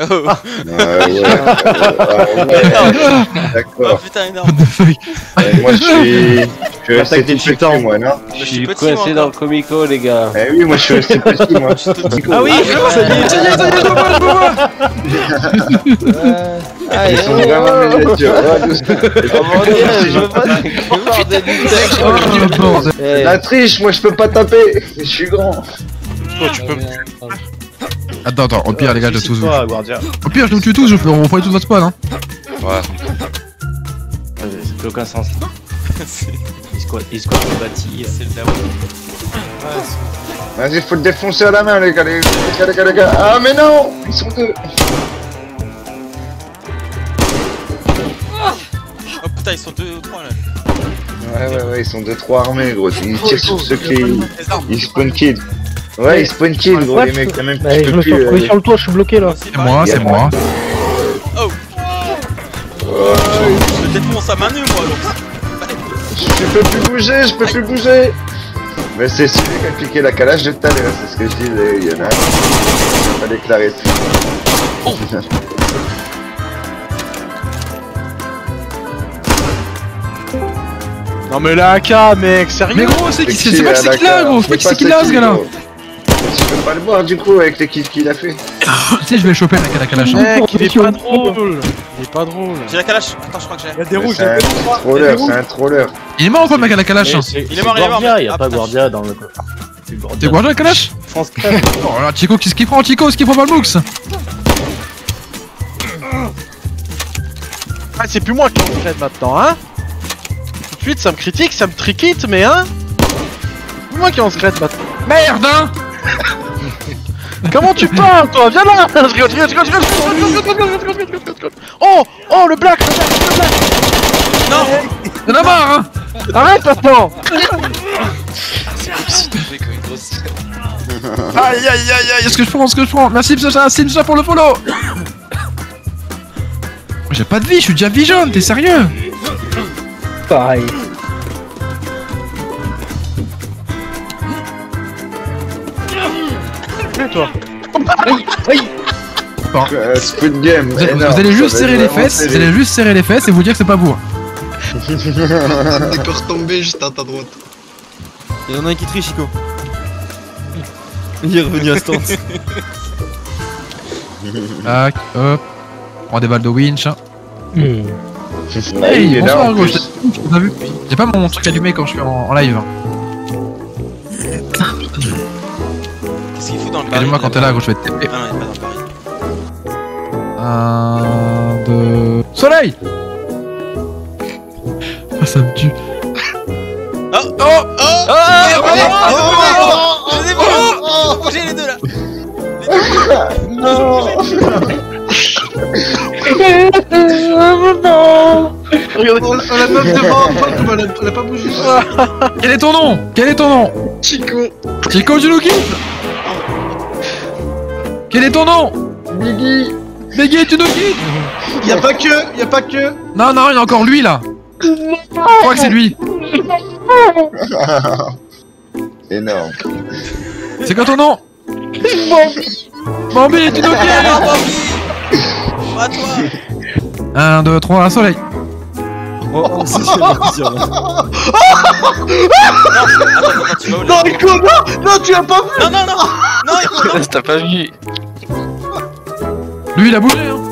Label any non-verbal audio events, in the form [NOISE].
Oh, Ah ouais, ouais, d'accord. putain, énorme. Euh, moi je suis. Je suis resté des titans. moi, non Je Je suis coincé dans le comico, les gars. Eh oui, moi je suis resté petit, moi. Ah oui, ça y est, ça y est, ça y est, je vois, je vois Ils sont vraiment miniatures. Je veux pas Oh, Eh, La triche, moi je peux pas taper. Je suis grand. Toi, tu peux me Attends, attends, au pire, les gars, je tous. Guardia. Au pire, je nous tue tous, je fais- on ferait tous votre spawn, hein. Ouais. Ça fait aucun sens. [LAUGHS] Il squatte, le bâti. c'est le dawa. Vas-y, faut le défoncer à la main, les gars, les gars, les gars, les gars. Ah, mais non Ils sont deux. Oh putain, ils sont deux ou trois là. Ouais, ouais, ouais, ils sont deux, trois armés, gros. Ils tirent sur ceux qui. Ils spawn kill. Ouais, ils spawn kill, gros, les mecs, t'as même Bah, je me suis plus. retrouvé euh, sur le toit, je suis bloqué là. C'est moi, c'est moi. Je défonce à main nue, moi, l'ours. Je peux plus bouger, je peux plus bouger Mais c'est celui qui a cliqué la calage de tout à l'heure, c'est ce que je disais, il y en a un qui a pas déclaré. Non mais la AK, mec, sérieux? Mais gros, c'est qui? C'est c'est c'est pas qui là, gros, c'est pas qui c'est qui là, ce gars-là. gros. Je peux pas le voir du coup avec les kills qu'il a fait. [LAUGHS] Tu sais, je vais le choper la calage. hein. Mec, il est pas drôle Il est pas drôle J'ai la calache. Attends, je crois que j'ai. Il y a des rouges, C'est un troller, c'est un troller. Il est mort ou pas, mec, à la calage hein Il est mort, il est mort, Guardia, mais- y a Ah, pas Guardia dans le. C'est T'es Guardia. quoi, la France crève. Oh là, Chico, qu'est-ce qu'il prend, Chico, ce qu'il prend pas le books Ah, c'est plus moi qui en traite maintenant, hein Tout de suite, ça me critique, ça me triquite, mais hein C'est plus moi qui en secrète maintenant. Merde, hein Comment tu parles, toi Viens là Oh Oh, le black Le black, le black Non Y'en a marre, hein Arrête maintenant Aïe aïe aïe aïe Est-ce que je prends ce que je prends Merci Psocha Simsa pour le follow J'ai pas de vie, je suis déjà vision, t'es sérieux Pareil Toi Euh, Squid Game. vous, allez- énorme, vous allez ça juste serrer les fesses, serré. vous allez juste serrer les fesses et vous dire que c'est pas vous. [LAUGHS] D'accord tombé juste à ta droite. Il y en a un qui triche, Chico. Il est revenu instant. [LAUGHS] Tac, hop. Prends des balles de winch. hein. Ouais, Hey, il est là en plus. J'ai pas mon truc allumé quand je suis en, en live. Qu'est-ce qu'il fout dans le baril Allume-moi quand t'es là, gros, je vais te TP. Ah non, il est pas dans le baril. Un, deux... Soleil! Ah, ça me tue. Oh Oh Oh Oh Je les ai vus J'ai bougé les deux là. Regardez, la meuf devant, elle a- elle [LAUGHS] a pas bougé. Quel est ton nom? Quel est ton nom? Chico. Chico Junuki Quel est ton nom Biggie. Biggie Junuki [LAUGHS] Y'a pas que, y'a pas que. Non, non, il y a encore lui là. Je crois que c'est lui. [LAUGHS] Énorme. C'est quoi ton nom Bambi. Junuki Ah, Bambi. À toi. 1, 2, 3, soleil. Oh, oh, c'est [LAUGHS] tu où là Non, Rico, non Non, tu as pas vu. Non, non, non [LAUGHS] T'as pas vu. Lui il a bougé hein